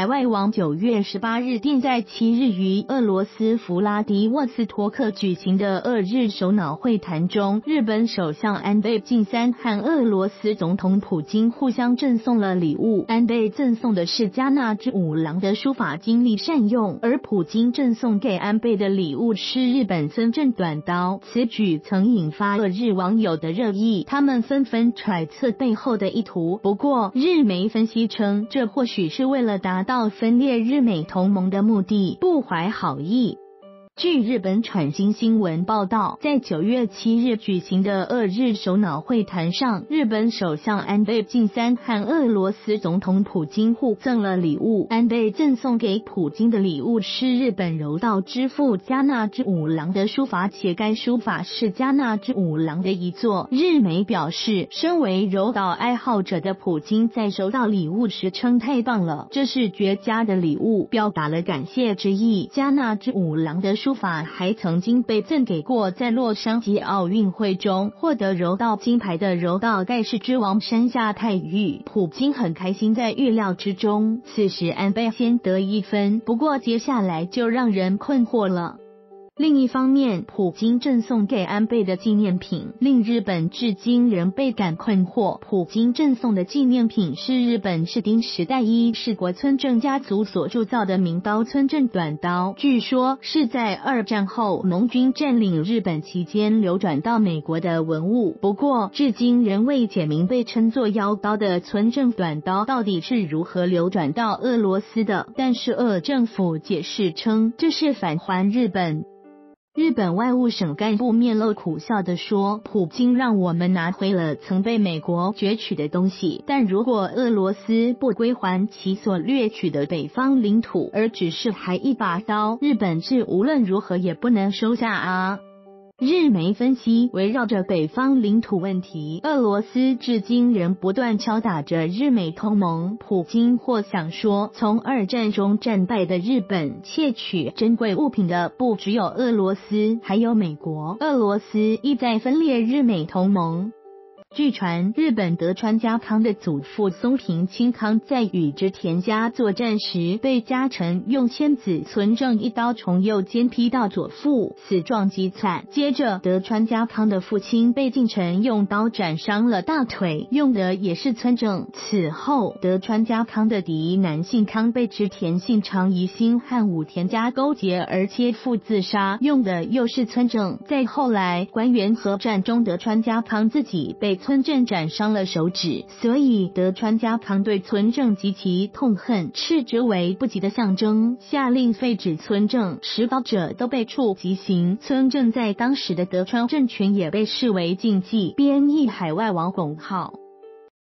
海外网九月十八日电在七日于俄罗斯弗拉迪沃斯托克举行的俄日首脑会谈中，日本首相安倍晋三和俄罗斯总统普京互相赠送了礼物。安倍赠送的是加纳之五郎的书法精力善用，而普京赠送给安倍的礼物是日本村镇短刀。此举曾引发俄日网友的热议，他们纷纷揣测背后的意图。不过，日媒分析称，这或许是为了达到分裂日美同盟的目的，不怀好意。据日本产经新闻报道，在九月七日举行的俄日首脑会谈上，日本首相安倍晋三和俄罗斯总统普京互赠了礼物。安倍赠送给普京的礼物是日本柔道之父加纳之五郎的书法，且该书法是加纳之五郎的一作。日媒表示，身为柔道爱好者的普京在收到礼物时称太棒了，这是绝佳的礼物，表达了感谢之意。加纳之五郎的书。法还曾经被赠给过在洛杉矶奥运会中获得柔道金牌的柔道盖世之王山下泰裕。普京很开心，在预料之中。此时安倍先得一分，不过接下来就让人困惑了。另一方面，普京赠送给安倍的纪念品令日本至今仍倍感困惑。普京赠送的纪念品是日本室町时代一世国村正家族所铸造的名刀村正短刀，据说是在二战后盟军占领日本期间流转到美国的文物。不过，至今仍未解明被称作妖刀的村正短刀到底是如何流转到俄罗斯的。但是，俄政府解释称这是返还日本。日本外务省干部面露苦笑地说：“普京让我们拿回了曾被美国攫取的东西，但如果俄罗斯不归还其所掠取的北方领土，而只是还一把刀，日本是无论如何也不能收下啊。”日媒分析，围绕着北方领土问题，俄罗斯至今仍不断敲打着日美同盟。普京或想说，从二战中战败的日本窃取珍贵物品的不只有俄罗斯，还有美国。俄罗斯意在分裂日美同盟。据传，日本德川家康的祖父松平清康在与织田家作战时，被家臣用千子村正一刀从右肩劈到左腹，死状极惨。接着，德川家康的父亲被近臣用刀斩伤了大腿，用的也是村正。此后，德川家康的嫡男信康被织田信长疑心和武田家勾结而切腹自杀，用的又是村正。在后来，关原合战中，德川家康自己被村镇斩伤了手指，所以德川家康对村正极其痛恨，斥之为不吉的象征，下令废止村正，持刀者都被处极刑。村正在当时的德川政权也被视为禁忌。编译海外王拱号。